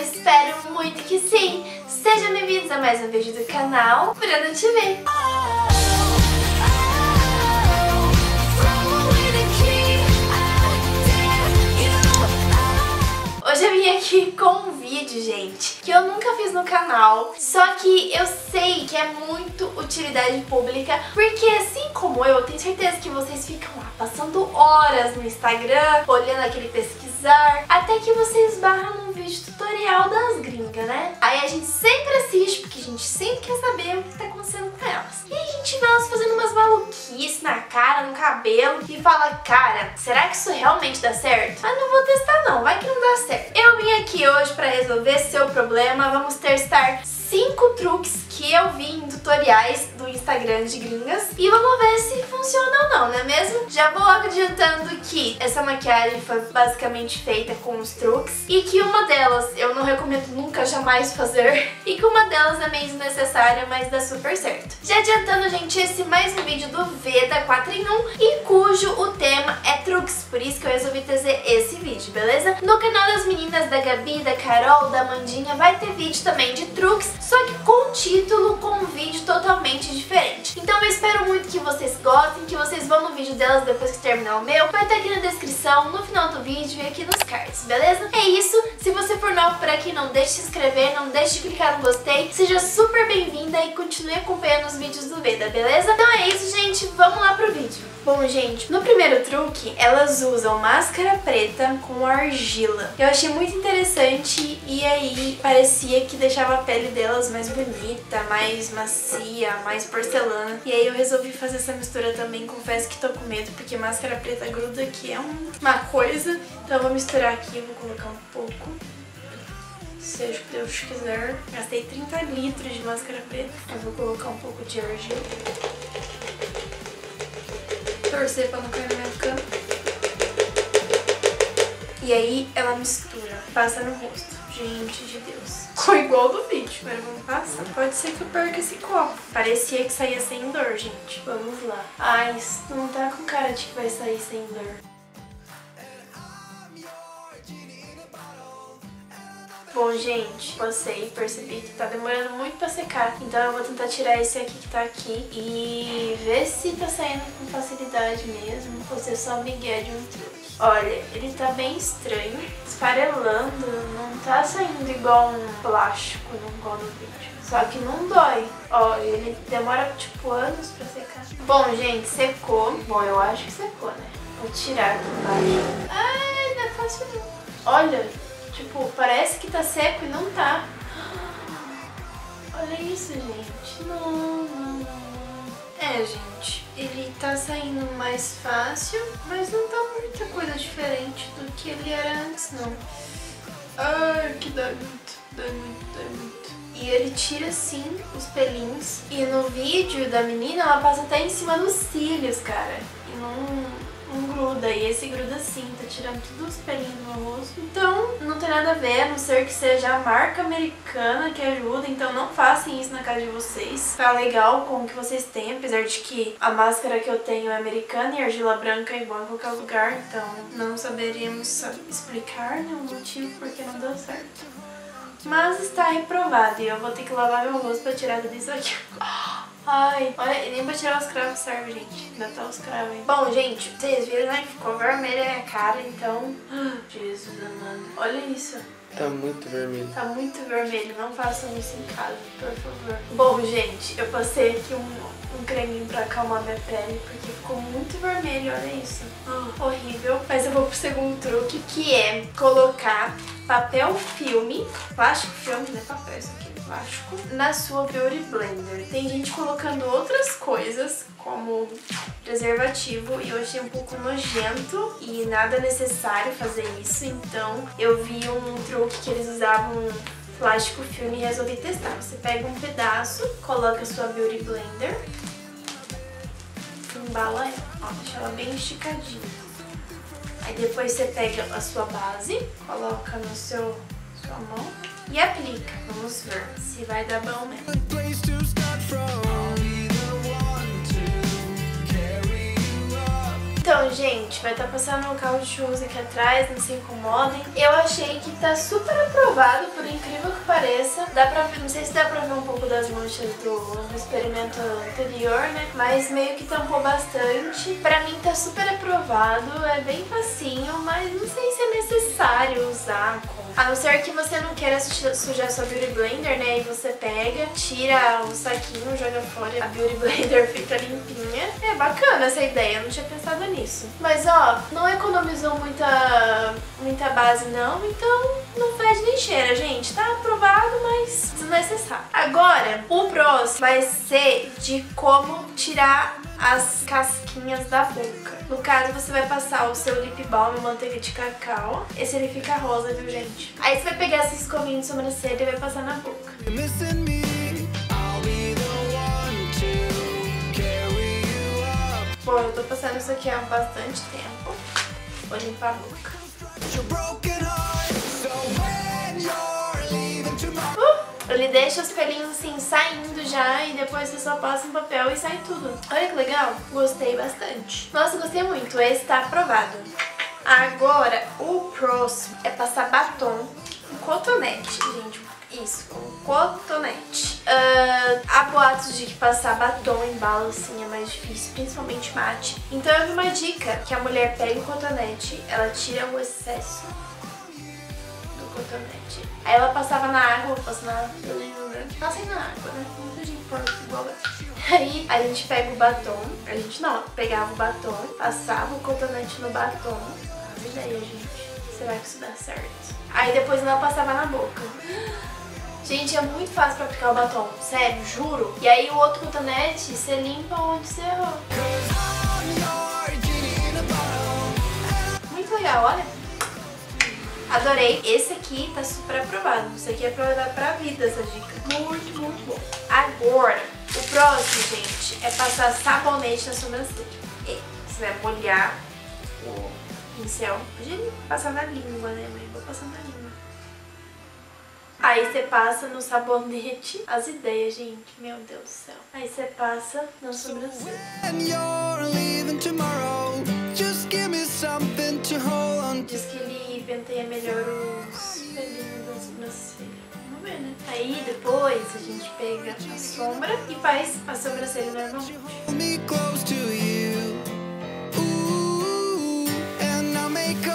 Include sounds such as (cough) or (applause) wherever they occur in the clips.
espero muito que sim. Sejam bem-vindos a mais um vídeo do canal Bruna TV. Hoje eu vim aqui com um vídeo, gente, que eu nunca fiz no canal, só que eu sei que é muito utilidade pública, porque assim como eu, eu tenho certeza que vocês ficam lá passando horas no Instagram, olhando aquele pesquisar, até que vocês barram num vídeo tutorial das gringas, né? Aí a gente sempre assiste, porque a gente sempre quer saber o que tá acontecendo com cara, no cabelo, e fala, cara, será que isso realmente dá certo? Mas não vou testar não, vai que não dá certo. Eu vim aqui hoje pra resolver seu problema, vamos testar 5 truques que eu vi em tutoriais do Instagram de gringas e vamos ver se funciona ou não, não é mesmo? Já vou adiantando que essa maquiagem foi basicamente feita com os truques e que uma delas eu não recomendo nunca jamais fazer (laughs) e que uma delas é meio desnecessária, mas dá super certo. Já adiantando, gente, esse mais um vídeo do Veda 4 em 1 e cujo o tema é truques, por isso que eu resolvi trazer esse vídeo, beleza? No canal das meninas da Gabi, da Carol, da Mandinha vai ter vídeo também de truques, só que com com um vídeo totalmente diferente. Então eu espero muito que vocês gostem, que vocês delas depois que terminar o meu. Vai estar aqui na descrição, no final do vídeo e aqui nos cards, beleza? É isso, se você for novo por aqui, não deixe de se inscrever, não deixe de clicar no gostei, seja super bem-vinda e continue acompanhando os vídeos do Veda, beleza? Então é isso, gente, vamos lá pro vídeo. Bom, gente, no primeiro truque, elas usam máscara preta com argila. Eu achei muito interessante e aí parecia que deixava a pele delas mais bonita, mais macia, mais porcelana. E aí eu resolvi fazer essa mistura também, confesso que tô com medo, porque máscara preta gruda que é uma coisa. Então eu vou misturar aqui, vou colocar um pouco seja o que Deus quiser. Gastei 30 litros de máscara preta. Eu vou colocar um pouco de argila torcer pra não cair na minha cama. E aí ela mistura, passa no rosto. Gente de Deus. Ficou igual do vídeo. Agora vamos passar. Pode ser que eu perca esse copo. Parecia que saía sem dor, gente. Vamos lá. Ai, não tá com cara de que vai sair sem dor. Bom, gente, passei percebi que tá demorando muito pra secar. Então eu vou tentar tirar esse aqui que tá aqui e ver se tá saindo com facilidade mesmo ou se é só migué de um truque. Olha, ele tá bem estranho, esfarelando, não tá saindo igual um plástico, não igual no vídeo. Só que não dói. Ó, ele demora tipo anos pra secar. Bom, gente, secou. Bom, eu acho que secou, né? Vou tirar aqui embaixo. Ai, não é fácil não. Olha, Tipo, parece que tá seco e não tá. (gasps) Olha isso, gente. Não, não, não. É, gente, ele tá saindo mais fácil, mas não tá muita coisa diferente do que ele era antes, não. Ai, que dá muito, dá muito, dá muito. E ele tira, sim, os pelinhos. E no vídeo da menina, ela passa até em cima dos cílios, cara. E não não gruda. E esse gruda sim, tá tirando todos os pelinhos do meu rosto. Então, não tem nada a ver, a não ser que seja a marca americana que ajuda. Então não façam isso na casa de vocês. Tá legal com o que vocês têm, apesar de que a máscara que eu tenho é americana e argila branca é igual em qualquer lugar. Então não saberíamos explicar né, o motivo porque não deu certo. Mas está reprovado e eu vou ter que lavar meu rosto pra tirar tudo isso aqui. Ai, olha, nem pra tirar os cravos serve, gente. Ainda tá os cravos aí. Bom, gente, vocês viram, né? Ficou vermelha a minha cara, então... (gasps) Jesus amado. Olha isso. Tá muito vermelho. Tá muito vermelho. Não façam isso em casa, por favor. Bom, gente, eu passei aqui um, um creminho pra acalmar minha pele, porque ficou muito vermelho, olha isso. Oh, (gasps) horrível. Mas eu vou pro segundo truque, que é colocar papel filme, plástico filme, não é papel isso aqui plástico na sua Beauty Blender. Tem gente colocando outras coisas, como preservativo, e eu achei um pouco nojento e nada necessário fazer isso, então eu vi um truque que eles usavam plástico filme e resolvi testar. Você pega um pedaço, coloca a sua Beauty Blender, embala ela, ó, deixa ela bem esticadinha. Aí depois você pega a sua base, coloca no seu sua mão e aplica. Vamos ver se vai dar bom mesmo. Então, gente, vai estar tá passando um carro de churros aqui atrás, não se incomodem. Eu achei que tá super aprovado, por incrível que pareça. Dá pra ver, não sei se dá pra ver um pouco das manchas do, do experimento anterior, né? Mas meio que tampou bastante. Pra mim tá super aprovado, é bem facinho, mas não sei se é necessário usar a não ser que você não queira sujar sua Beauty Blender, né? E você pega, tira o saquinho, joga fora, a Beauty Blender (laughs) fica limpinha. É bacana essa ideia, eu não tinha pensado nisso. Mas ó, não economizou muita, muita base não, então não fede nem cheira, gente. Tá aprovado, mas desnecessário. Agora, o próximo vai ser de como tirar as casquinhas da boca. No caso, você vai passar o seu lip balm manteiga de cacau. Esse ele fica rosa, viu, gente? Aí você vai pegar essa escovinha de sobrancelha e vai passar na boca. Bom, eu tô passando isso aqui há bastante tempo. Vou limpar a boca. Ele deixa os pelinhos assim saindo já e depois você só passa um papel e sai tudo. Olha que legal. Gostei bastante. Nossa, gostei muito. Esse tá aprovado. Agora, o próximo é passar batom com cotonete, gente. Isso, com cotonete. Uh, há boatos de que passar batom em bala assim é mais difícil, principalmente mate. Então eu vi uma dica, que a mulher pega o cotonete, ela tira o excesso Aí ela passava na água, passava na... Né? Passei na água, né? Muita gente porta igual Aí a gente pega o batom, a gente não, pegava o batom, passava o cotonete no batom. A ideia, gente. Será que isso dá certo? Aí depois ela passava na boca. Gente, é muito fácil pra aplicar o batom, sério, juro. E aí o outro cotonete, você limpa onde você errou. Muito legal, olha. Adorei. Esse aqui tá super aprovado. Isso aqui é pra levar pra vida essa dica. Muito, muito bom. Agora, o próximo, gente, é passar sabonete na sobrancelha. E você vai molhar o pincel. Pode passar na língua, né, mãe? Vou passar na língua. Aí você passa no sabonete as ideias, gente. Meu Deus do céu. Aí você passa na sobrancelha. Penteia melhor os pelinhos da sobrancelha. Vamos ver, né? Aí depois a gente pega a sombra e faz a sobrancelha normalmente.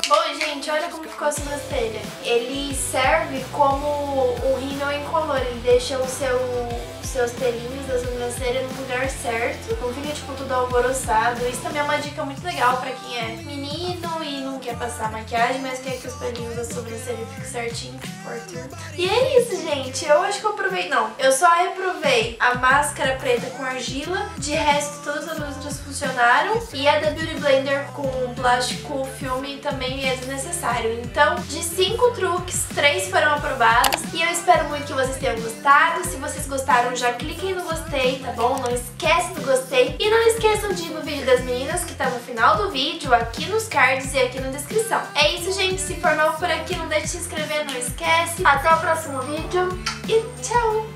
Bom, gente, olha como ficou a sobrancelha. Ele serve como o rímel incolor. Ele deixa o seu seus pelinhos da sobrancelha no lugar certo. Não fica, tipo, tudo alvoroçado. Isso também é uma dica muito legal pra quem é menino e não quer passar maquiagem, mas quer que os pelinhos da sobrancelha fiquem certinho. E é isso, gente. Eu acho que eu aprovei. Não, eu só reprovei a máscara preta com argila. De resto, todas as outras funcionaram. E a da Beauty Blender com plástico filme também é desnecessário. Então, de cinco truques, três foram aprovados. E eu espero muito que vocês tenham gostado. Se vocês gostaram, já cliquem no gostei, tá bom? Não esquece do gostei. E não esqueçam de ir no vídeo das meninas, que tá no final do vídeo, aqui nos cards e aqui na descrição. É isso, gente. Se for novo por aqui, não deixe de se inscrever, não esquece. Até o próximo vídeo e tchau!